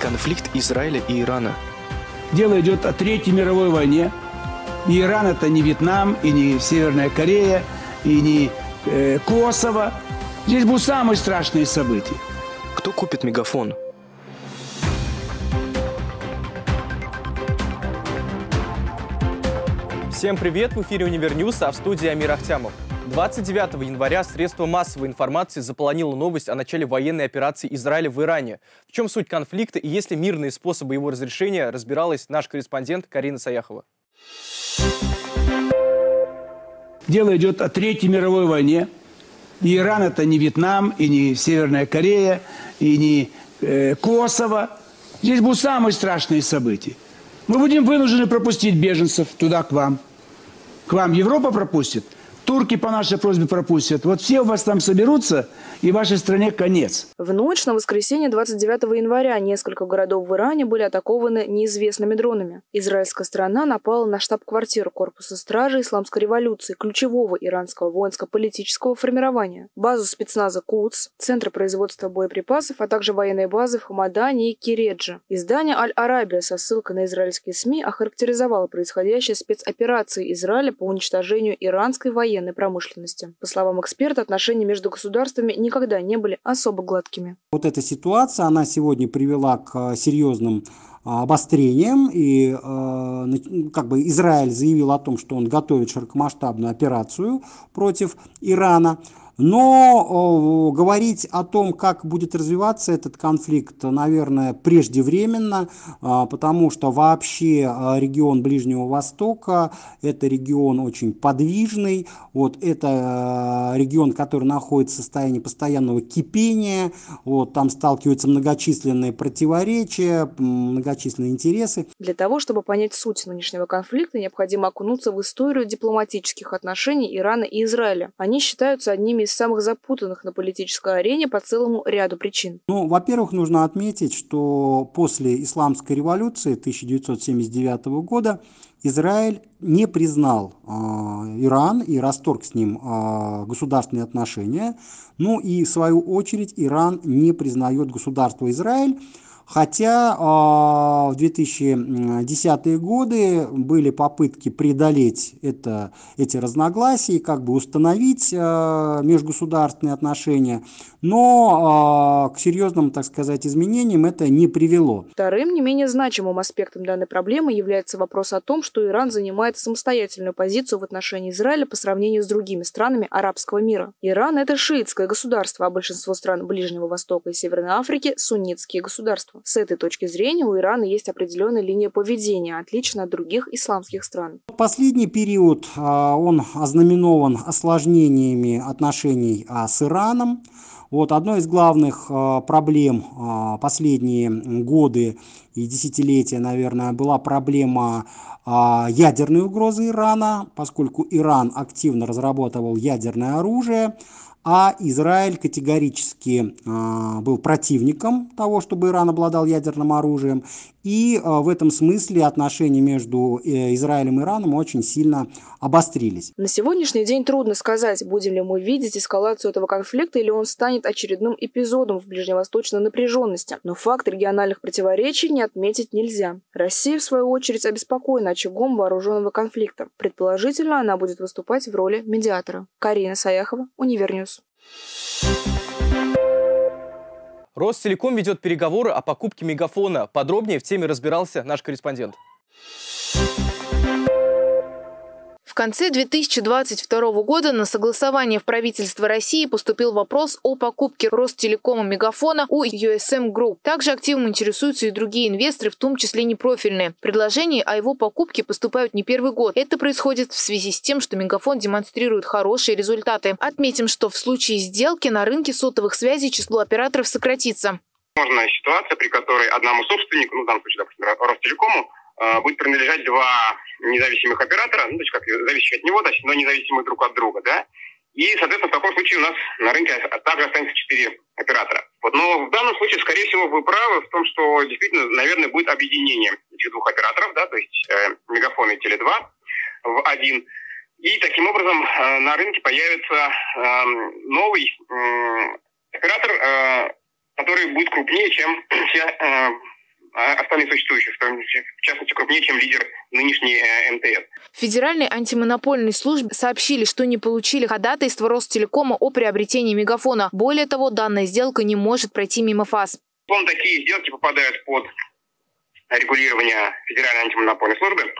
Конфликт Израиля и Ирана. Дело идет о Третьей мировой войне. И Иран это не Вьетнам, и не Северная Корея, и не э, Косово. Здесь будут самые страшные события. Кто купит мегафон? Всем привет! В эфире Univer News, а в студии Амир Ахтямов. 29 января средства массовой информации заполонила новость о начале военной операции Израиля в Иране. В чем суть конфликта и есть ли мирные способы его разрешения, разбиралась наш корреспондент Карина Саяхова. Дело идет о Третьей мировой войне. И Иран это не Вьетнам, и не Северная Корея, и не э, Косово. Здесь будут самые страшные события. Мы будем вынуждены пропустить беженцев туда, к вам. К вам Европа пропустит – турки по нашей просьбе пропустят. Вот все у вас там соберутся, и вашей стране конец. В ночь на воскресенье 29 января несколько городов в Иране были атакованы неизвестными дронами. Израильская сторона напала на штаб-квартиру Корпуса стражи Исламской революции, ключевого иранского воинско-политического формирования, базу спецназа КУЦ, центр производства боеприпасов, а также военные базы в Хамадане и Киредже. Издание «Аль-Арабия» со ссылкой на израильские СМИ охарактеризовало происходящее спецоперации Израиля по уничтожению иранской военной военной промышленности. По словам эксперта, отношения между государствами никогда не были особо гладкими. Вот эта ситуация, она сегодня привела к э, серьезным э, обострением, и э, как бы Израиль заявил о том, что он готовит широкомасштабную операцию против Ирана. Но говорить о том, как будет развиваться этот конфликт, наверное, преждевременно, а, потому что вообще а, регион Ближнего Востока – это регион очень подвижный, вот, это а, регион, который находится в состоянии постоянного кипения, вот, там сталкиваются многочисленные противоречия, многочисленные интересы. Для того, чтобы понять суть нынешнего конфликта, необходимо окунуться в историю дипломатических отношений Ирана и Израиля. Они считаются одними из самых запутанных на политической арене по целому ряду причин. Ну, во-первых, нужно отметить, что после исламской революции 1979 года Израиль не признал э, Иран и расторг с ним э, государственные отношения. Ну и в свою очередь Иран не признает государство Израиль. Хотя а, в 2010-е годы были попытки преодолеть это, эти разногласия как бы установить а, межгосударственные отношения, но а, к серьезным, так сказать, изменениям это не привело. Вторым, не менее значимым аспектом данной проблемы является вопрос о том, что Иран занимает самостоятельную позицию в отношении Израиля по сравнению с другими странами арабского мира. Иран – это шиитское государство, а большинство стран Ближнего Востока и Северной Африки – суннитские государства. С этой точки зрения у Ирана есть определенная линия поведения, отличная от других исламских стран. Последний период, а, он ознаменован осложнениями отношений а, с Ираном. Вот одной из главных а, проблем последние годы и десятилетия, наверное, была проблема ядерной угрозы Ирана, поскольку Иран активно разрабатывал ядерное оружие а Израиль категорически э, был противником того, чтобы Иран обладал ядерным оружием, и э, в этом смысле отношения между э, Израилем и Ираном очень сильно обострились. На сегодняшний день трудно сказать, будем ли мы видеть эскалацию этого конфликта или он станет очередным эпизодом в ближневосточной напряженности. Но факт региональных противоречий не отметить нельзя. Россия, в свою очередь, обеспокоена очагом вооруженного конфликта. Предположительно, она будет выступать в роли медиатора. Карина Саяхова, Univer News. Ростелеком ведет переговоры о покупке мегафона. Подробнее в теме разбирался наш корреспондент конце 2022 года на согласование в правительство России поступил вопрос о покупке Ростелекома Мегафона у USM Group. Также активом интересуются и другие инвесторы, в том числе непрофильные. Предложения о его покупке поступают не первый год. Это происходит в связи с тем, что Мегафон демонстрирует хорошие результаты. Отметим, что в случае сделки на рынке сотовых связей число операторов сократится. Возможна ситуация, при которой одному собственнику, ну в данном случае, допустим, Ростелекому, будет принадлежать два независимых оператора, ну, то есть как зависящих от него, то есть, но независимых друг от друга, да, и, соответственно, в таком случае у нас на рынке также останется четыре оператора. Вот, но в данном случае, скорее всего, вы правы в том, что действительно, наверное, будет объединение этих двух операторов, да, то есть э, Мегафон и Теле2 в один. И таким образом э, на рынке появится э, новый э, оператор, э, который будет крупнее, чем все э, остальных существующих, в частности, крупнее, чем лидер нынешний э, МТС. В Федеральной антимонопольной службе сообщили, что не получили ходатайство Ростелекома о приобретении мегафона. Более того, данная сделка не может пройти мимо ФАС. Вон такие сделки попадают под регулирование Федеральной антимонопольной службы,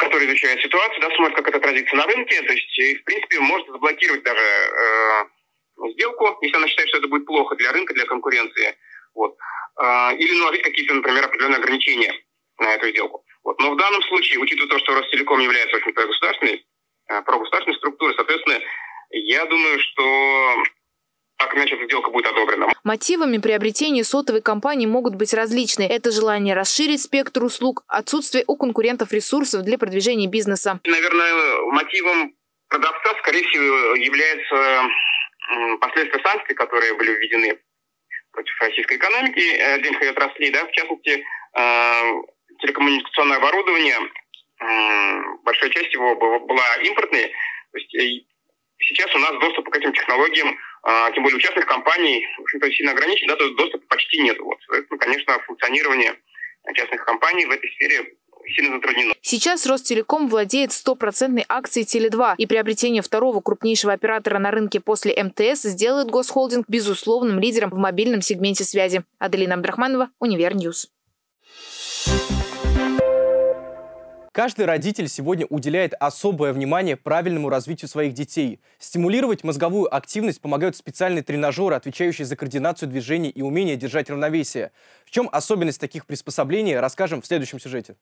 которая изучает ситуацию, да, смотрит, как это отразится на рынке. То есть, в принципе, может заблокировать даже э, сделку, если она считает, что это будет плохо для рынка, для конкуренции. Вот. Э, или наложить какие-то, например, определенные ограничения на эту сделку. Вот. Но в данном случае, учитывая то, что Ростелеком является, в общем-то, государственной, э, прогосударственной структурой, соответственно, я думаю, что так иначе эта сделка будет одобрена. Мотивами приобретения сотовой компании могут быть различные. Это желание расширить спектр услуг, отсутствие у конкурентов ресурсов для продвижения бизнеса. Наверное, мотивом продавца, скорее всего, является последствия санкций, которые были введены против российской экономики, э, ДНХ отраслей, да, в частности, э, телекоммуникационное оборудование, большая часть его была импортной. То есть э, сейчас у нас доступ к этим технологиям а, тем более у частных компаний, в общем-то, сильно ограничен, да, то есть доступа почти нет. Вот. Поэтому, конечно, функционирование частных компаний в этой сфере сильно затруднено. Сейчас Ростелеком владеет стопроцентной акцией Tele2, и приобретение второго крупнейшего оператора на рынке после МТС сделает госхолдинг безусловным лидером в мобильном сегменте связи. Аделина Абдрахманова, Univer News. Каждый родитель сегодня уделяет особое внимание правильному развитию своих детей. Стимулировать мозговую активность помогают специальные тренажеры, отвечающие за координацию движений и умение держать равновесие. В чем особенность таких приспособлений, расскажем в следующем сюжете.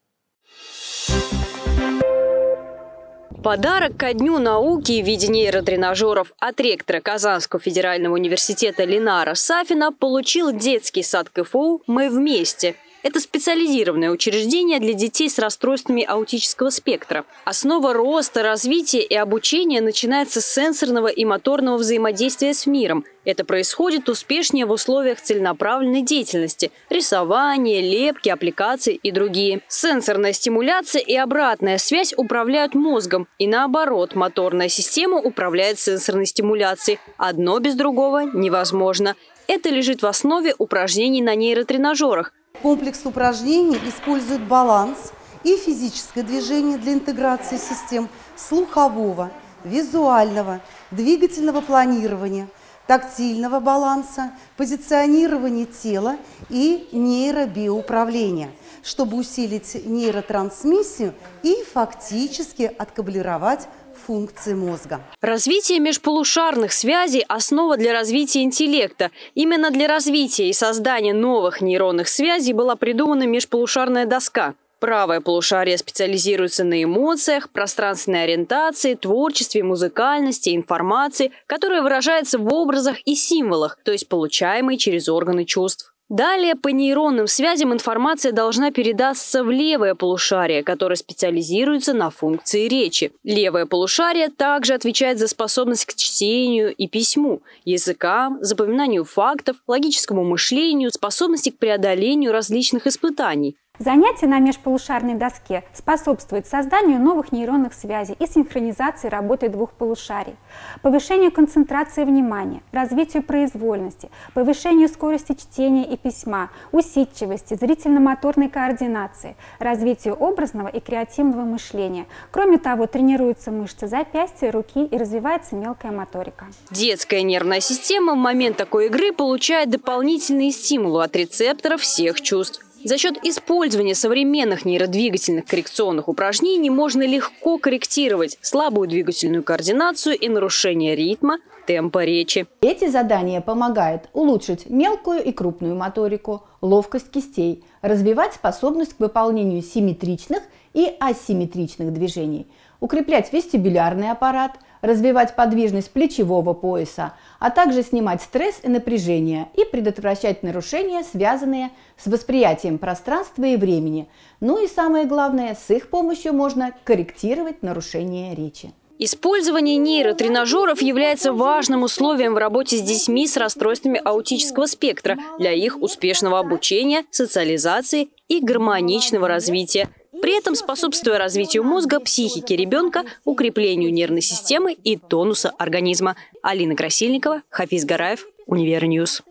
Подарок ко Дню науки в виде нейротренажеров от ректора Казанского федерального университета Ленара Сафина получил детский сад КФУ «Мы вместе». Это специализированное учреждение для детей с расстройствами аутического спектра. Основа роста, развития и обучения начинается с сенсорного и моторного взаимодействия с миром. Это происходит успешнее в условиях целенаправленной деятельности – рисования, лепки, аппликации и другие. Сенсорная стимуляция и обратная связь управляют мозгом, и наоборот, моторная система управляет сенсорной стимуляцией. Одно без другого невозможно. Это лежит в основе упражнений на нейротренажерах, Комплекс упражнений использует баланс и физическое движение для интеграции систем слухового, визуального, двигательного планирования, тактильного баланса, позиционирования тела и нейробиоуправления, чтобы усилить нейротрансмиссию и фактически откаблировать функции мозга. Развитие межполушарных связей – основа для развития интеллекта. Именно для развития и создания новых нейронных связей была придумана межполушарная доска. Правое полушарие специализируется на эмоциях, пространственной ориентации, творчестве, музыкальности, информации, которая выражается в образах и символах, то есть получаемой через органы чувств. Далее по нейронным связям информация должна передаться в левое полушарие, которое специализируется на функции речи. Левое полушарие также отвечает за способность к чтению и письму, языкам, запоминанию фактов, логическому мышлению, способности к преодолению различных испытаний. Занятие на межполушарной доске способствует созданию новых нейронных связей и синхронизации работы двух полушарий, повышению концентрации внимания, развитию произвольности, повышению скорости чтения и письма, усидчивости, зрительно-моторной координации, развитию образного и креативного мышления. Кроме того, тренируются мышцы запястья, руки и развивается мелкая моторика. Детская нервная система в момент такой игры получает дополнительные стимулы от рецепторов всех чувств. За счет использования современных нейродвигательных коррекционных упражнений можно легко корректировать слабую двигательную координацию и нарушение ритма, темпа речи. Эти задания помогают улучшить мелкую и крупную моторику, ловкость кистей, развивать способность к выполнению симметричных и асимметричных движений, укреплять вестибулярный аппарат, развивать подвижность плечевого пояса, а также снимать стресс и напряжение и предотвращать нарушения, связанные с восприятием пространства и времени. Ну и самое главное, с их помощью можно корректировать нарушения речи. Использование нейротренажеров является важным условием в работе с детьми с расстройствами аутического спектра для их успешного обучения, социализации и гармоничного развития при этом способствуя развитию мозга, психики ребенка, укреплению нервной системы и тонуса организма. Алина Красильникова, Хафиз Гараев, Univer News.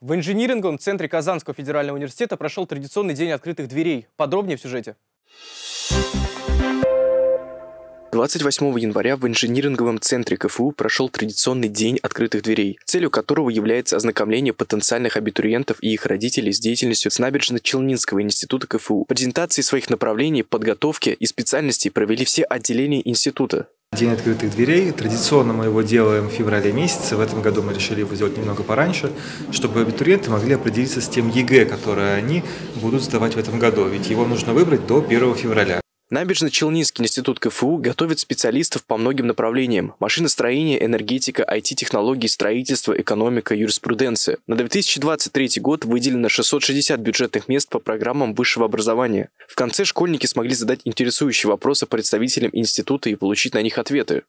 В инжиниринговом центре Казанского федерального университета прошел традиционный день открытых дверей. Подробнее в сюжете. 28 января в инжиниринговом центре КФУ прошел традиционный день открытых дверей, целью которого является ознакомление потенциальных абитуриентов и их родителей с деятельностью с набережно-Челнинского института КФУ. Презентации своих направлений, подготовки и специальностей провели все отделения института. День открытых дверей. Традиционно мы его делаем в феврале месяце. В этом году мы решили его сделать немного пораньше, чтобы абитуриенты могли определиться с тем ЕГЭ, которое они будут сдавать в этом году. Ведь его нужно выбрать до 1 февраля. Набережно-Челнинский институт КФУ готовит специалистов по многим направлениям – машиностроение, энергетика, IT-технологии, строительство, экономика, юриспруденция. На 2023 год выделено 660 бюджетных мест по программам высшего образования. В конце школьники смогли задать интересующие вопросы представителям института и получить на них ответы.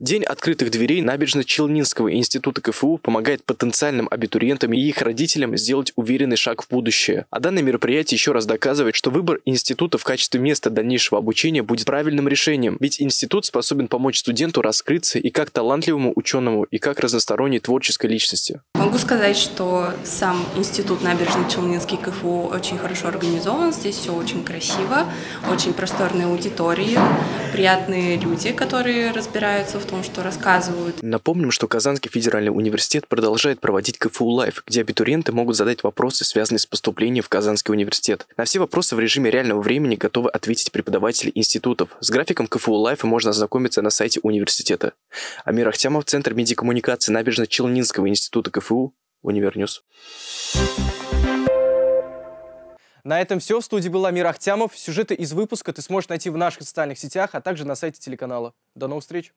День открытых дверей Набережно-Челнинского института КФУ помогает потенциальным абитуриентам и их родителям сделать уверенный шаг в будущее. А данное мероприятие еще раз доказывает, что выбор института в качестве места дальнейшего обучения будет правильным решением, ведь институт способен помочь студенту раскрыться и как талантливому ученому, и как разносторонней творческой личности. Могу сказать, что сам институт Набережно-Челнинский КФУ очень хорошо организован, здесь все очень красиво, очень просторные аудитории, приятные люди, которые разбираются в том, что рассказывают. Напомним, что Казанский федеральный университет продолжает проводить КФУ Live, где абитуриенты могут задать вопросы, связанные с поступлением в Казанский университет. На все вопросы в режиме реального времени готовы ответить преподаватели институтов. С графиком КФУ Live можно ознакомиться на сайте университета. Амир Ахтямов, Центр медиакоммуникации Набережно-Челнинского института КФУ, Univer News. На этом все. В студии был Амир Ахтямов. Сюжеты из выпуска ты сможешь найти в наших социальных сетях, а также на сайте телеканала. До новых встреч!